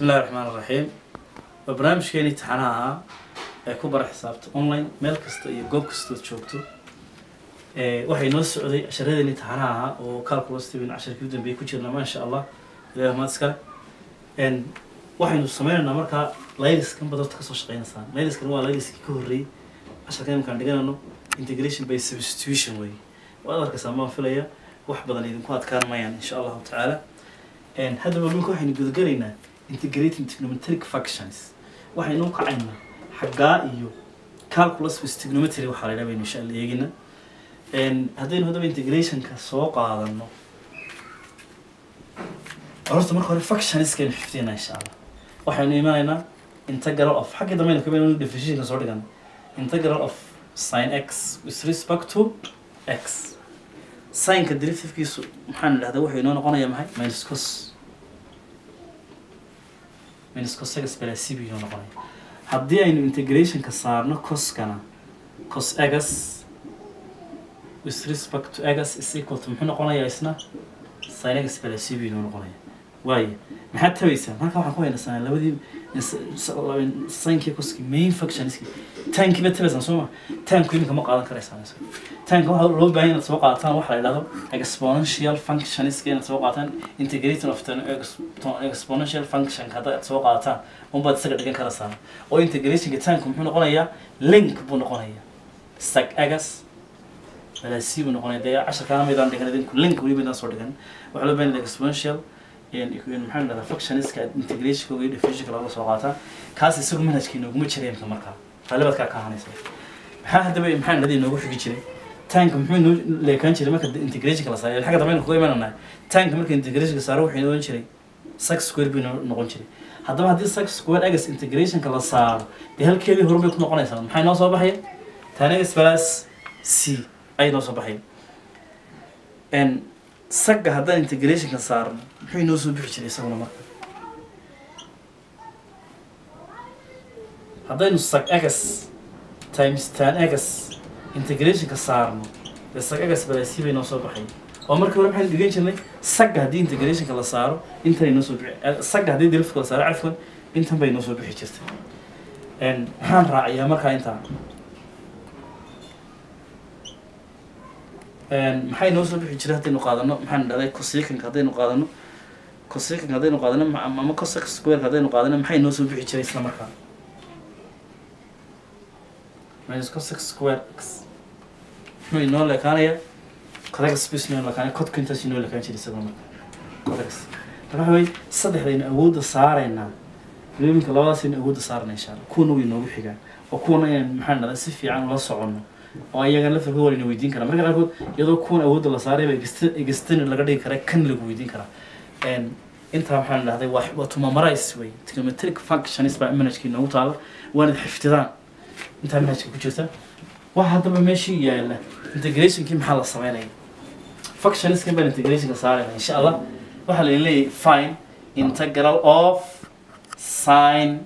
raxmaan iraxiim waa barnaamijkeeni imtixaanaha ahaa ee ku bara xisaabta online meel kasta iyo goob kastood joogto. Waxay noo socday casharadeen imtixaanaha ahaa oo calculus tv casharkii u dambeeyay ku jirna maasha allah ilahi mahad iskale waxaynu sameynaynaa markaa layliskan baad horta ka soo shaqeynaysaan layliskan waa layliskii ka horreeyey casharkan imkaan dhiganayno integration by substitution wey waad arkaysaa maan filaya. Wax badan idinku adkaan mayaan insha allahu tacaala. Haddaba dhulka waxaynu gudagalaynaa integrating trigonometric functions. Waxaynu u kacaynaa xaggaa iyo calculus with trigonometry waxaa la dhabaynu insha allah eegina haddaynu haddaba integrationka soo qaadano horta marka hore functionskaynu xifdina insha allah. Waxaynu imanaynaa integral of xagga dambe aynu kamaynu definitionka soo dhigan integral of sin x with respect to x. Sinka derivative-kiisu maxaan idhahdaa wuxuu inoo noqonaya maxay? Minus cos minus cosx plus c buu inoo noqonaya haddii aynu integrationka saarno coskana cos egas with respect to egas is equal to muxuu noqonayaa isna sin egas plus c buu inoo noqonaya waayo maxaad tabaysaa halkan waxaan ku haynaa sanaa labadii sinkii coskii main functionskii tankii baad tabaysaan soo ma? Tanku iminka ma qaadan karaysaan tanka waxaa loo baahan inaad soo qaadataan waxa la yidhahdo exponential functionska inaad soo qaadataan integrating of exponential function haddaad soo qaadataan unbaad isaga dhigan karaysaan oo integrationka tanku muxuu noqonayaa link buu noqonayaa. Sag agas balasi buu noqonaya dee casharkaana maydaan dhigan idinku link weli maydaan soo dhigan. Waxaa loo baahan exponential maxaa dhahdaa functionska integrationka iyo definitionka looga soo qaataa kaas isagu manhajka inooguma jira imka markaa. Qaalibaadkaa ka ahanaysa maxaa haddaba maxaa dhahda inoogu xigi jiray tanka muxuu inoo leekaan jiray marka integrationka la saaray. Xagga dambe kuga imananaa tanka marka integrationka saaro wuxuu inoo jiray sax square buu inoo noqon jiray. Haddaba haddii sax square agas integrationka la saaro dee halkeedii horun bay ku noqonaysaa. Maxaa inoo soo baxaya tan agas plus c ay inoo soo baxaya sagga haddaan integrationka saarno muxuu inoo soo bixi jiray isaguna marka? Haddaynu sag agas times tan agas integrationka saarno dee sag agas balasi bay noo soo baxay. Oo markii hore maxaynu dhigan jirnay? Sagga haddii integrationka la saaro intan ay noo soo bixi sagga haddii derifka la saaro cafwan intan bay noo soo bixi jirtay. Maxaan raacayaa markaa intaa maxay noo soo bixi jiray haddaynu qaadano? Maxaan dhahday cosicanka haddaynu qaadano? Cosicanka haddaynu qaadano? Ama cosex squareka haddaynu qaadano? Maxay noo soo bixi jiray isla markaa minus cosex square x. Muxuu inoo leekaanaya codex space inoo leekaanaya codka intaas inoo leekaan jiray isaguna marka codex. Marka waxa weye saddexdaynu awoodda saaraynaa iminka labadaasaynu awoodda saarana insha allah kuwana way inoogu xigaan oo kuwana inaynu maxaan dhahday si fiican ula soconno oo ayagan lafirka walina weydiin karaa marka qaarkood iyadoo kuwan awoodda la saarayba egstani laga dhigi karaa kan lagu weydiin karaa intaa waxaan dhahday waa waa tumamarais wey. Trigonometric functions baa manhajka inoogu taala waanad xifdidaan intaa manhajka ku jirta. Waxa haddaba meeshii yaalla integrationkii maxaa la sameynaya? Functionskan baan integrationka saarayna insha allah waxaa la leeyahay fine integral of sin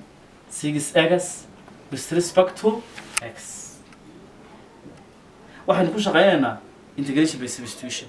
six x with respect to x. Waxaynu ku shaqeynaynaa integration by substitution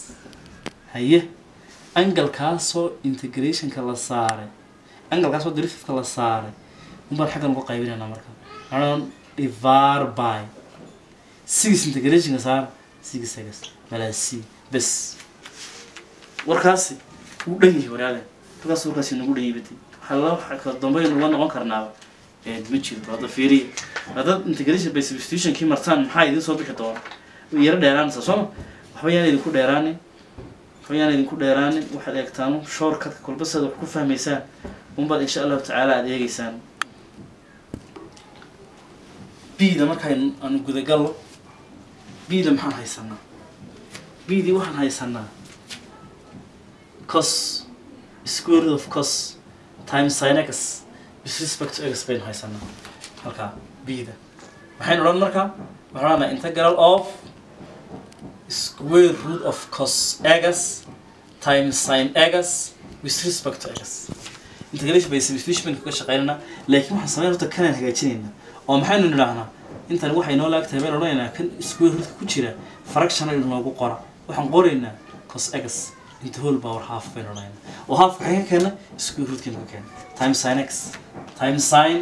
haye angalkaasoo integrationka la saaray angalkaasoo derififka la saaray unbaan xaggan uga qaybinaynaa marka. Maxaan divar by six integrationka saar six c bes. Warkaasi wuu dhan yahay walaale. Warkaas warkaasi nagu dhan yibati. Waxaa la dambaynu uga noqon karnaaba ma jiro hadda fiiriya haddaad integration by substitutionkii martaan maxaa idiin soo bixi doona yaro dheeraanaysaa sooma waxba yaan idinku dheeraanin waxba yaan idinku dheeraanin waxaad eegtaan shortcudka kolba sidaad wax ku fahmaysaan unbaad insha allahu tacaala aada eegeysaan bda markaan aanu gudagallo bda maxaan haysanaa bdii waxaan haysanaa cos square of cos times sin x with respect to x baynu haysanaa halkaa b-da maxaynu odhan markaa waxaan odhanaa integral of square root of cos x times sin x with respect to x integration by substitution baynu kaga shaqeynanaa laakiin waxaan sameyn horta kanaan hagaajinaynaa oo maxaynu nidhaahnaa intan waxay noo laagtahay baynu odhanaynaa kan square rootka ku jira fractional inoogu qora. Waxaan qoraynaa cos x into whole power half baynu odhanaynaa oo half maxay ka keena square rootkan ka keena times sin x times sin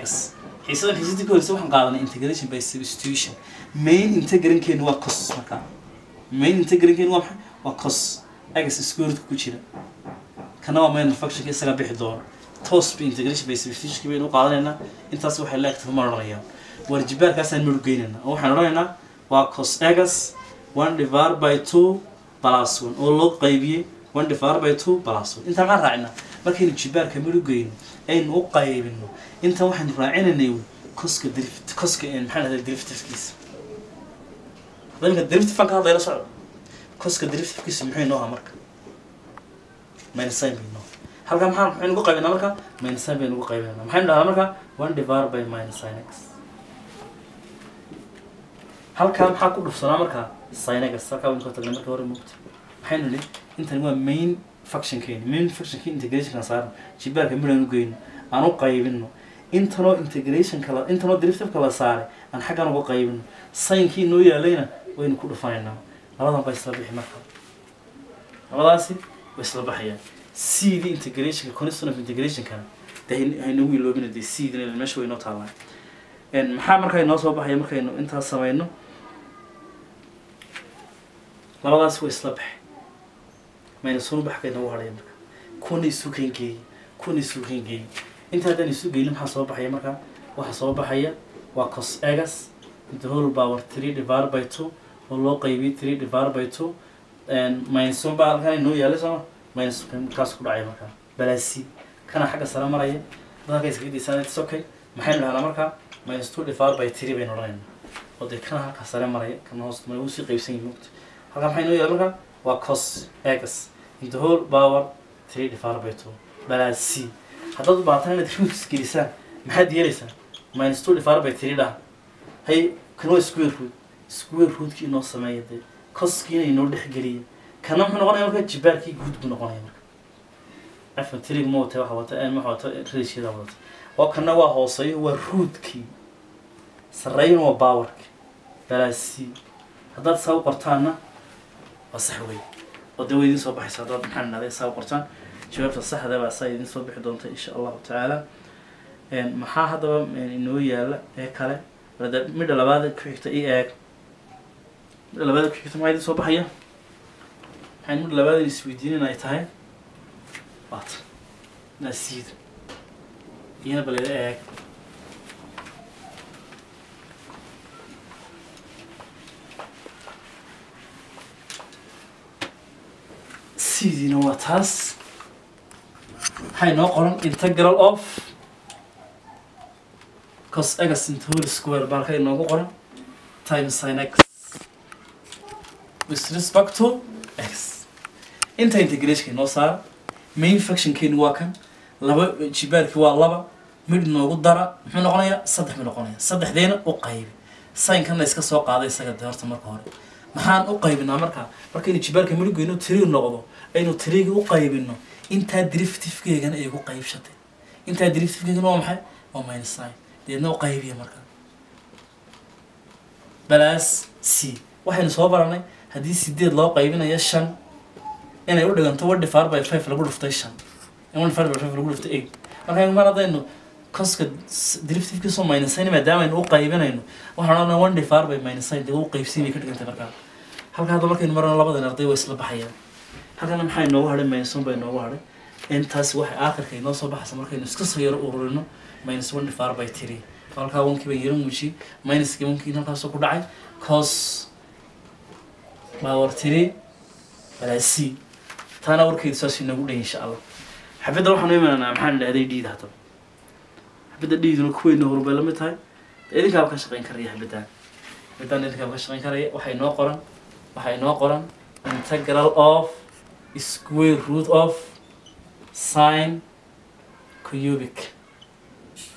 x xiisadan xiisadii ka horeysa waxaan qaadanay integration by substitution main integrankeennu waa cos markaa main integrankeennu waa maxay? Waa cos x square rootka ku jira. Kana waa main functionka isaga bixi doona. Toos ba integration by substitution baynu u qaadanaynaa. Intaas waxay laagtahay ma odhanayaan warjibaarkaasaan maru geynaynaa. Oo waxaan odhanaynaa waa cos x one divided by two plus one. Oo loo qaybiyey one divided by two plus one. Intaan maan raacinaa markaynu jibaarka maru geyno aynu u qaybino intan waxaynu raacinaynay koska derift koska maxaa dhahdaa derivativekiisa hadda derivative ka hadlayla socdo? Koska derivativekiisa muxuu inoo ahaa marka? Minus sign bay inoo maxaa maxaynu ugu qaybinaa marka? Minus sign baynu ugu qaybinaa. Maxaynu dhahaa marka? One divided by minus sin x. Maxaa ku dhufsanaa markaa synagas halkaa waynu ka tagnay marka hore mugta maxaynu nihi intan waa main functionkeeni main functionkii integrationkan saaran. Jibaarka midaan u geyno aan u qaybino intanoo integrationka intanoo derivativeka la saaray. Aan xaggan uga qaybino saynkii noo yaalayna waynu ku dhufanaynaa labadan baa isla bixi marka. Labadaasi way isla baxayaan. Cd integrationka constant of integrationkana de haynagu iloobina dee cdna meesha way noo taallaan. Maxaa markaa inoo soo baxaya markaynu intaas samayno? Labadaas way isla baxay. Mayna sunu baxkay nagu hadhaya marka. Kuna isu keengeeyey kuna isu keengeeyey inta haddaan isu geynin maxaa soo baxaya markaa waxa soo baxaya waa cos egas the whole power three divided by two oo loo qaybiyey three divided by two minus one baa halkan inoo yaalay sooma minus kaas ku dhacaya markaa. Balaasi kana xagga sare maraya dadka iskaga diisaan it's okay. Maxaynu dhahnaa markaa? Minus two divided by three baynu odhanaynaa oo dee kana halka sare maraya kana hoos mara u sii qaybsan yihiin mogta halkaa maxay noo yaalla markaa? Waa cos x. In the whole power three divided by two balaasi haddaad u baataan inaad roots gelisaan maxaad yeelaysaa? Minus two divided by three dhaha hay kan waa square root square rootkii inoo sameeya dee coskiina inoo dhexgeliya kana muxuu noqonaya marka jibaarkii guud buu noqonaya marka. Afan trig ma wata waxa wata ma wata rishida wadata oo kana waa hooseeyo waa rootkii sarreeyana waa powerki balaasi haddaad saa u qortaanna waa sax wey oo dee way idin soo baxaysa haddaad maxaa nahday saa u qortaan. Jawaabta saxda baa saa idin soo bixi doonta insha allahu tacaala. Maxaa haddaba inoo yaalla ee kale midha labaad ku xigta i eeg midha labaad ku xigta maxaa idin soo baxaya? Waxaan midha labaad isweydiinin ay tahay? Waata naasiida iyana baleda eeg. Sidiina waa taas. Maxay noo qoran? Integral of cos x into whole square baa halka inoogu qoran times sin x. With respect to x. Inta integrationka inoo saara main functionkeenu waa kan laba jibaarki waa laba mid noogu dara muxuu noqonayaa saddex mid noqonaya saddexdeena u qaybi saynkana iska soo qaaday isaga de horta marka hore maxaan u qaybinaa markaa markaynu jibaarka midhigeyno tiri noqdo aynu tiriga u qaybino intaa driftifkeegana ay gu qaybshatay intaa driftifkeegana waa maxay waa minus sign deedna qaybiya markaa balaas c. Waxaynu soo baranay haddii sideed loo qaybinayo shan inay u dhiganto one divided by five lagu dhuftay shan. In one by five lagu dhuftay eight. Marka mar haddaynu koska driftifkiisoo minus sign maadaama aynu u qaybinayno waxaan odhanaa one divided by minus sign dee u qaybsiin ka dhigantay markaa halka hadda markaynu marano labadan arday waa isla baxayaan. Halkana maxaa inoogu hadhay minus one baa inoogu hadhay intaas waxay aakhirka inoo soo baxaysa markaynu iska soo yaro ururino minus one divided by three. Halkaa onkii yaro muujiyey minuskii onkii halkaasoo ku dhacay cos power three balaa c. Taana warkeedu saas inoogu dhay insha allah xabadda waxaan u imananaa maxaan idhahday dhiid haddaba. Xabadda dhiiduna kuweyna horubay la mid tahay. Idinkaaba ka shaqayn karaya xabaddan xabaddan idinkaaba ka shaqayn karaya waxay noo qoran waxay noo qoran. Integral of square root of sin cubic.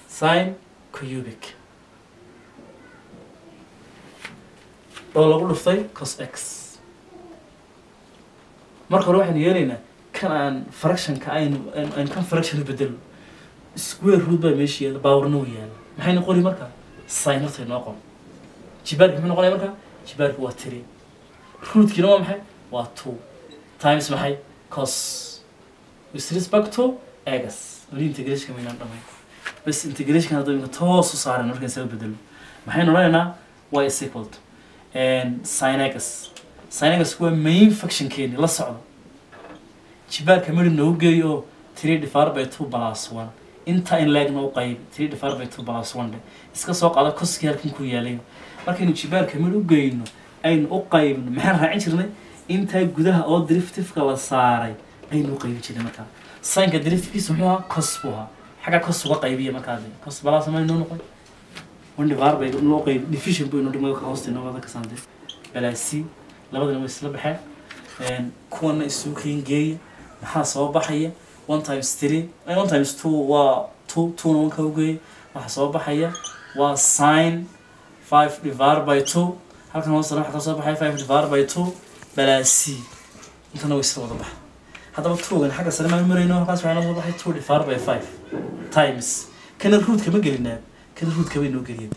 Sin cubic. Oo lagu dhuftay cos x. Marka hore waxaynu yeelaynaa kan aan fractionka aynu kan fraction u bedelo. Square root baa meesha yaalla baawarna u yaalla maxay noqoni marka? Sin horta inoo qor jibaarki muxuu noqonaya marka? Jibaarki waa three. Rootkiina waa maxay? Waa two. Times maxay? Cos with respect to egas weli integrationka maynaan dhamayn bas integrationka hadda imika toos u saaran markaan isaga bedelo. Maxaynu odhanaynaa y is equal to and sin egas sin egas waa main functionkeeni la socda jibaarka mari noogu geeyo oo three divided by two plus one. Inta in leegna u qayb three divided by two plus one dhe iska soo qaada koskii halkan ku yaalay. Markaynu jibaarka mid u geyno aynu u qaybno maxaan raacin jirnay? Intaa gudaha oo driftifka la saaray aynu u qaybin jirnay markaa saynka driftifkiisa muxuu ahaa cos buu ahaa xagga cos uga qaybiya markaa de cos balaas ma inoo noqon divided by loo qayb division dhigmay ka hoosta inoo wada ka saante balaasi labadana way isla baxeen kuwana isugu keen geeya maxaa soo baxaya one times three. one times two waa two. Twona one ka ugeeya waxaa soo baxaya waa sin five divided by two. halkan hoosena waxaa ka soo baxaya five divided by two. balaasi intana way isla wada baxa haddaba twogan xagga sare maan marayno halkaas waxaa noo soo baxay two divided by five times. Kana ruudka ma gelinaa kana ruudka bay noo geliyeen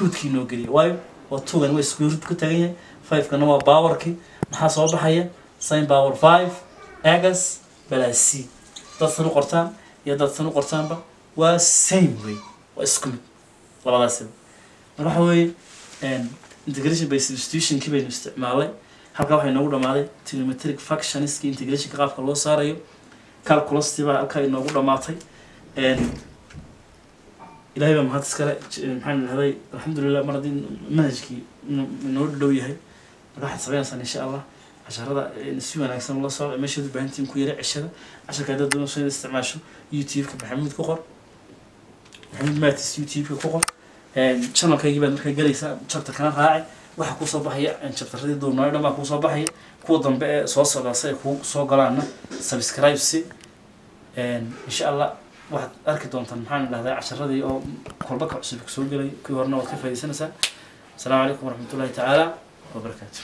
ruudkii noo geliyay waayo waa twogan waa isku ruud ku tagan yahay. Five-kana waa powerkii maxaa soo baxaya? Sin power five egas balaasi dad san u qortaan iyo dad san u qortaanba waa same way. Waa isku mid. Labadaasiba marka waxa weeye integration by substitutionkii baynu isticmaalay halkaa waxay noogu dhamaaday trigonometric functionskii integrationka qaabka loo saarayo. Calculustii baa halkaa inoogu dhamaatay ilaahay baa mahad iskale j- maxaan idhahday alxamdulilah mar haddii manhajkii ino- inoo dhow yahay marka waxaad sameynaysaa insha allah casharada eh, si wanaagsan ula socda meeshaad u baahantiin ku yara cishada casharka haddaad doonayso inaad isticmaasho youtube-ka maxamuud ku qor. Maxamuud maatis youtube-ka ku qor. Channelkaygii baad markaa gelaysaa chapter kana raaci waxa ku soo baxaya chapteradii duurnaayo dhan baa ku soo baxaya kuwa dambe ee soo socdaa si ay kuu soo galaanna subscribe si insha allah waxaad arki doontaan maxaan idhahdaa casharadii oo kolba ka cusub ku soo gelay kuwii horena waad ka faaidaysanaysaa asalaamu calaykum waraxmatullahi tacaala wabarakaatu